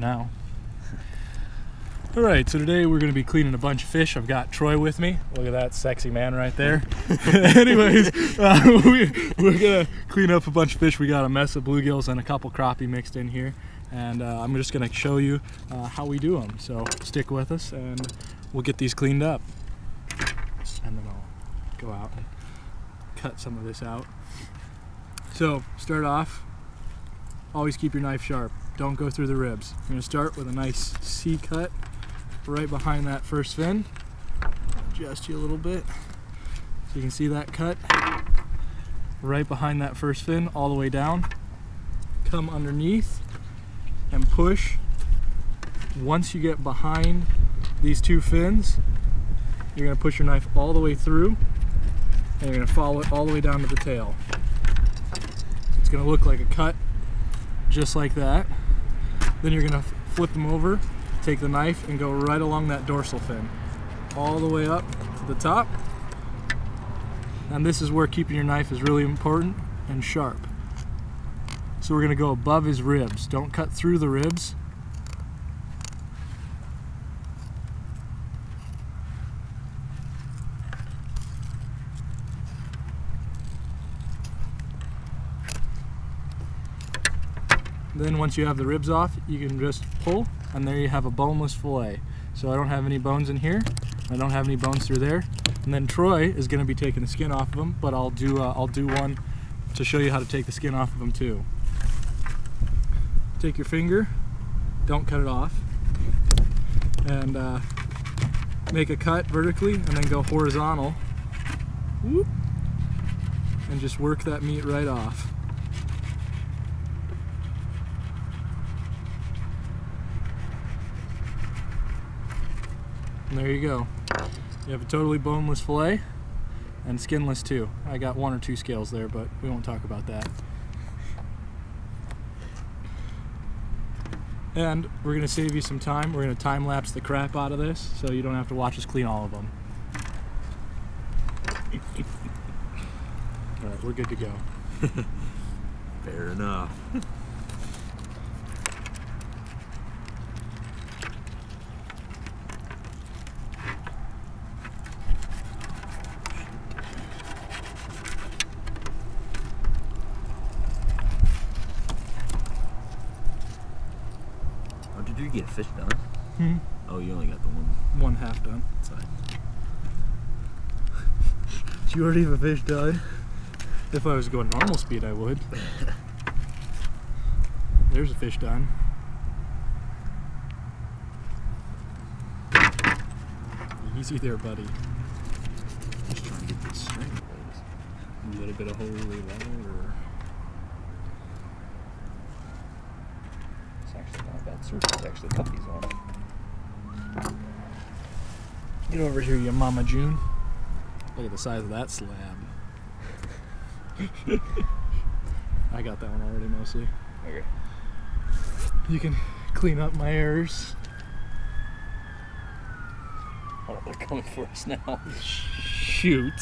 now. All right, so today we're going to be cleaning a bunch of fish. I've got Troy with me. Look at that sexy man right there. Anyways, uh, we, we're going to clean up a bunch of fish. We got a mess of bluegills and a couple crappie mixed in here. And uh, I'm just going to show you uh, how we do them. So stick with us and we'll get these cleaned up. And then I'll go out and cut some of this out. So start off, always keep your knife sharp. Don't go through the ribs. You're gonna start with a nice C cut right behind that first fin. Adjust you a little bit. So you can see that cut right behind that first fin all the way down. Come underneath and push. Once you get behind these two fins, you're gonna push your knife all the way through and you're gonna follow it all the way down to the tail. It's gonna look like a cut just like that. Then you're gonna flip them over, take the knife and go right along that dorsal fin. All the way up to the top. And this is where keeping your knife is really important and sharp. So we're gonna go above his ribs. Don't cut through the ribs. Then once you have the ribs off, you can just pull and there you have a boneless fillet. So I don't have any bones in here. I don't have any bones through there. And then Troy is going to be taking the skin off of them, but I'll do uh, I'll do one to show you how to take the skin off of them too. Take your finger, don't cut it off, and uh, make a cut vertically and then go horizontal. Whoop, and just work that meat right off. And there you go. You have a totally boneless filet and skinless too. I got one or two scales there, but we won't talk about that. And we're gonna save you some time. We're gonna time lapse the crap out of this so you don't have to watch us clean all of them. all right, we're good to go. Fair enough. Oh, did you get fish done? Hmm? Oh, you only got the one One half done. side. Did you already have a fish done? If I was going normal speed, I would. There's a fish done. Easy there, buddy. Just trying to get this string. A little bit of holy water. It's actually not a bad surface. Actually, cut these on. Get over here, you Mama June. Look at the size of that slab. I got that one already mostly. Okay. You can clean up my errors. Oh, they're coming for us now. Shoot.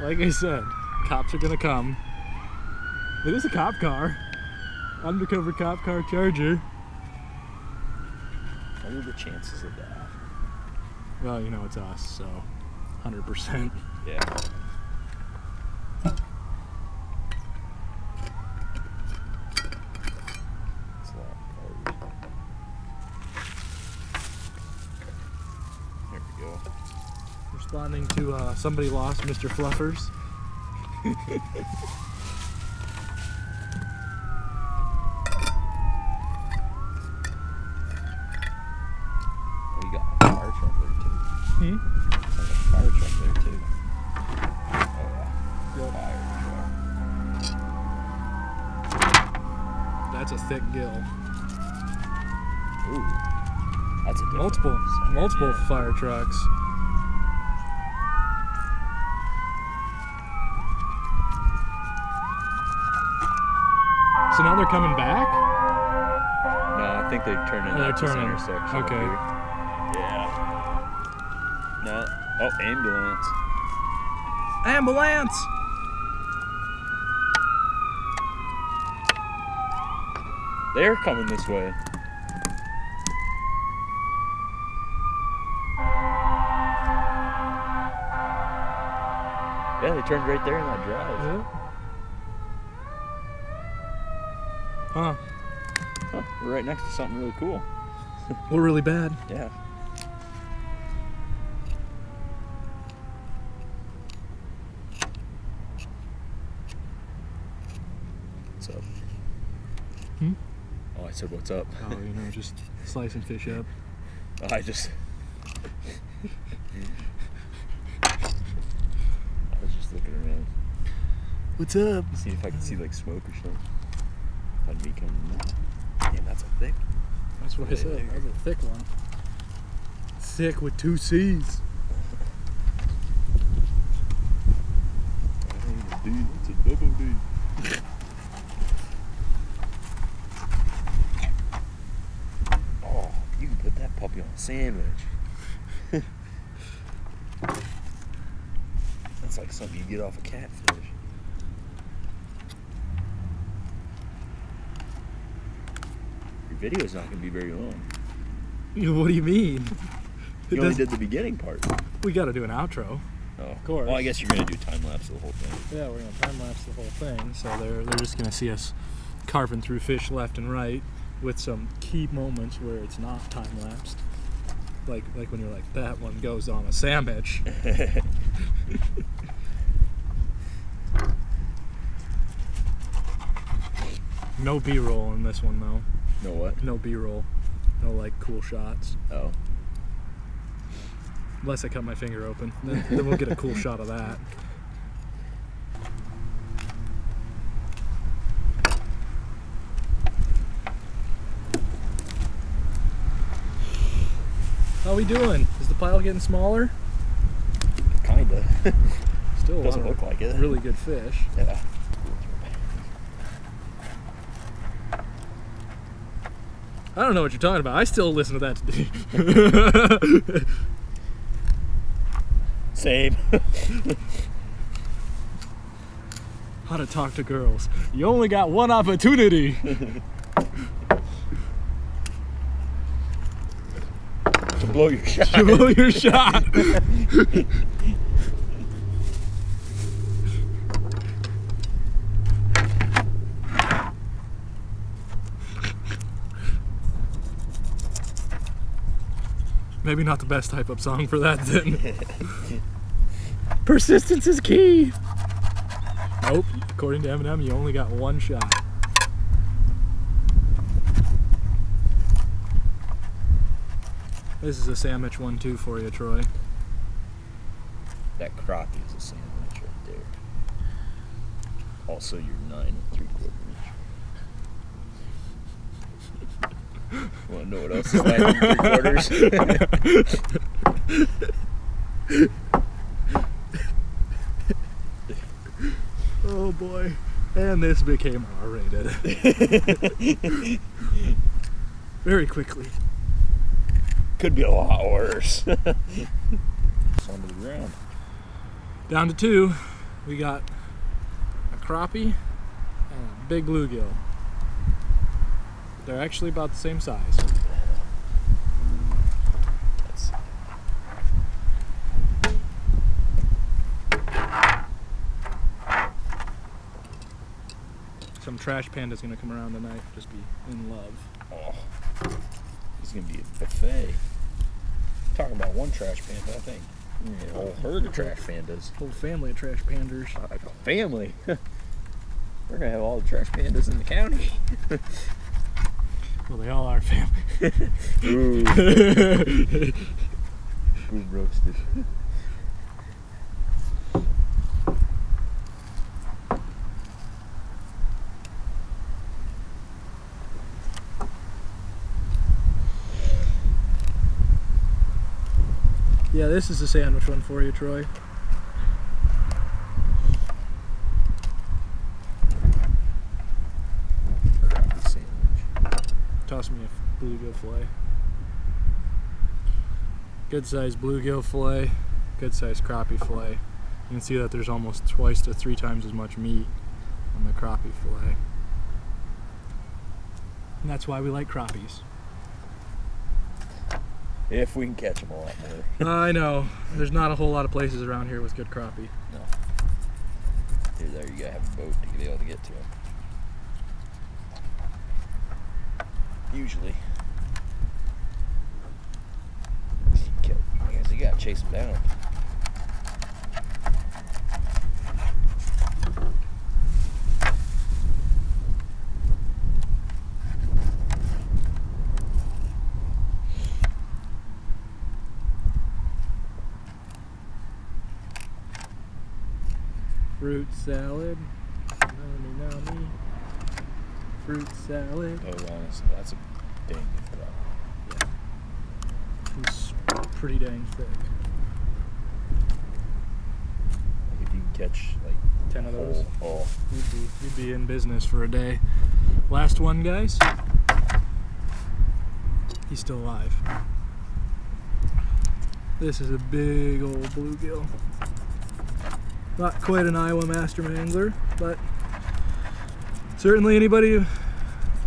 Like I said, cops are gonna come. It is a cop car. Undercover cop car charger. What are the chances of that? Well, you know it's us, so 100%. Yeah. It's a lot of cars. There we go. Responding to uh, somebody lost Mr. Fluffers. Oh, you got a fire truck there too. Hmm? There's like a fire truck there too. Oh yeah. Fire truck. That's a gill. Ooh. That's a Multiple, size, multiple yeah. fire trucks. So now they're coming back? No, I think they turned in Oh, they're at this intersection. Okay. here. Yeah. No. Oh, ambulance. Ambulance! They're coming this way. Yeah, they turned right there in that drive. Yeah. Huh. huh. We're right next to something really cool. well, really bad. Yeah. Said what's up. Oh, you know, just slicing fish up. I just. I was just looking around, What's up? see if I could see like smoke or something. I'd be coming. Damn, that's a thick. That's what I said. That's a thick one. Thick with two C's. D. It's a double D. oh, you can put that puppy on a sandwich. That's like something you get off a catfish. Your video's not going to be very long. What do you mean? It You only does- did the beginning part. we got to do an outro. Oh, of course. Well, I guess you're going to do time lapse of the whole thing. Yeah, we're gonna time lapse the whole thing. So they're they're just gonna see us carving through fish left and right with some key moments where it's not time lapsed. Like like when you're like that one goes on a sandwich. No B-roll in this one though. know what? No B-roll. No like cool shots. Oh. Unless I cut my finger open, then, then we'll get a cool shot of that. How we doing? Is the pile getting smaller? Kinda. Still Doesn't look like it. really good fish. Yeah. I don't know what you're talking about. I still listen to that today. Same. How to talk to girls. You only got one opportunity. Blow your shot. to blow your shot. Maybe not the best type up song for that then. Persistence is key. Nope. According to Eminem, you only got one shot. This is a sandwich one too for you, Troy. That crappie is a sandwich right there. Also, your nine and three quarter inch. Want to know what else is nine and three quarters? Oh boy. And this became R rated. Very quickly. Could be a lot worse. it's onto the ground. Down to two. We got a crappie and a big bluegill. They're actually about the same size. Some trash panda's gonna come around tonight. Just be in love. oh, this is gonna be a buffet. Talking about one trash panda, I think. Yeah, a whole herd of trash pandas. Whole family of trash panders. Like a family. We're gonna have all the trash pandas in the county. Well, they all are family. Ooh, good roasted. Yeah, this is a sandwich one for you, Troy. Sandwich. Toss me a bluegill fillet. Good size bluegill fillet, good size crappie fillet. You can see that there's almost twice to three times as much meat on the crappie fillet. And that's why we like crappies. If we can catch them a lot more. I know. There's not a whole lot of places around here with good crappie. No. Here, there you gotta have a boat to be able to get to them. Usually. Guess you gotta chase them down. Fruit salad. Nummy, nummy. Fruit salad. Oh, honestly, that's a dang good crop. It's pretty dang thick. Like if you can catch like Ten of those. oh, You'd be, you'd be in business for a day. Last one, guys. He's still alive. This is a big old bluegill. Not quite an Iowa master angler, but certainly anybody who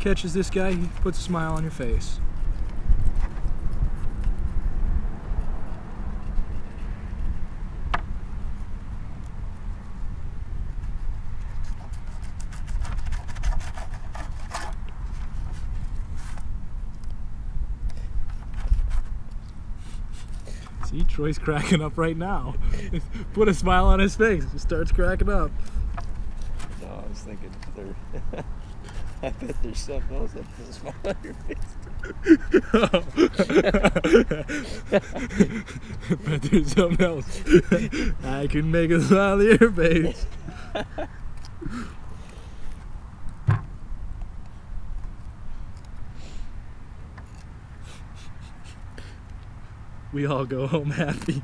catches this guy, he puts a smile on your face. See, Troy's cracking up right now. Put a smile on his face. He starts cracking up. Was thinking there. I bet there's something else that puts a smile on your face. but there's something else. I can make a smile on your face. we all go home happy.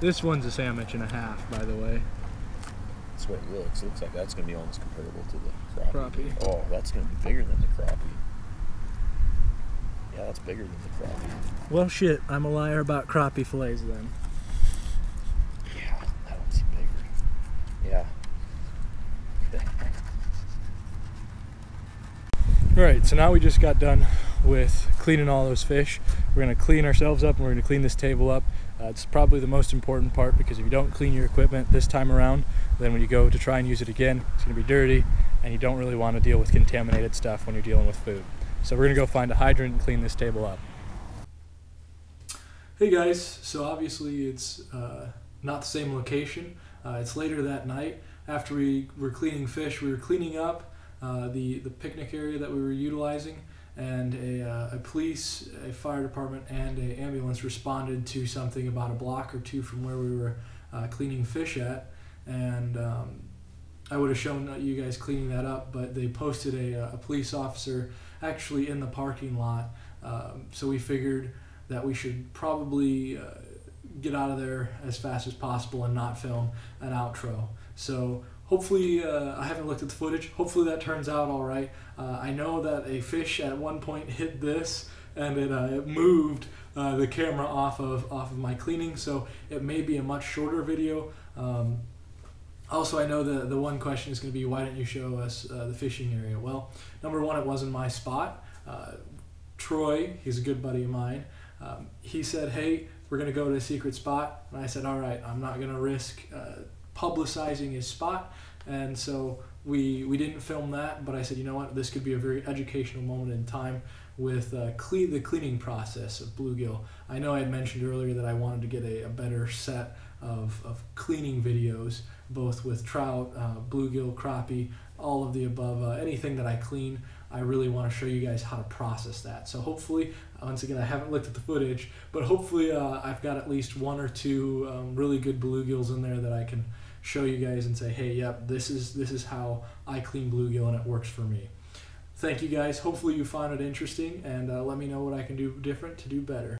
This one's a sandwich and a half, by the way. That's what it looks. It looks like that's gonna be almost comparable to the crappie. Crappie. Oh, that's gonna be bigger than the crappie. Yeah, that's bigger than the crappie. Well, shit, I'm a liar about crappie fillets then. Yeah, that one's bigger. Yeah. All right, so now we just got done with cleaning all those fish. We're gonna clean ourselves up and we're gonna clean this table up. Uh, it's probably the most important part because if you don't clean your equipment this time around, then when you go to try and use it again, it's gonna be dirty and you don't really wanna deal with contaminated stuff when you're dealing with food. So we're gonna go find a hydrant and clean this table up. Hey guys, so obviously it's uh, not the same location. Uh, it's later that night. After we were cleaning fish, we were cleaning up uh, the, the picnic area that we were utilizing, and a, uh, a police, a fire department, and a ambulance responded to something about a block or two from where we were uh, cleaning fish at. And um, I would have shown you guys cleaning that up, but they posted a, a police officer actually in the parking lot. Um, so we figured that we should probably uh, get out of there as fast as possible and not film an outro. So hopefully, uh, I haven't looked at the footage. Hopefully that turns out all right. Uh, I know that a fish at one point hit this and it, uh, it moved uh, the camera off of off of my cleaning, so it may be a much shorter video. Um, also, I know the the one question is going to be why didn't you show us uh, the fishing area? Well, number one, it wasn't my spot. Uh, Troy, he's a good buddy of mine. Um, he said, "Hey, we're going to go to a secret spot," and I said, "All right, I'm not going to risk publicizing his spot." And so we we didn't film that, but I said, you know what, this could be a very educational moment in time with uh, cle- the cleaning process of bluegill. I know I had mentioned earlier that I wanted to get a, a better set of, of cleaning videos, both with trout, uh, bluegill, crappie, all of the above, uh, anything that I clean. I really want to show you guys how to process that. So hopefully, once again, I haven't looked at the footage, but hopefully uh, I've got at least one or two um, really good bluegills in there that I can show you guys and say, hey, yep, this is this is how I clean bluegill and it works for me. Thank you guys. Hopefully you found it interesting and uh, let me know what I can do different to do better.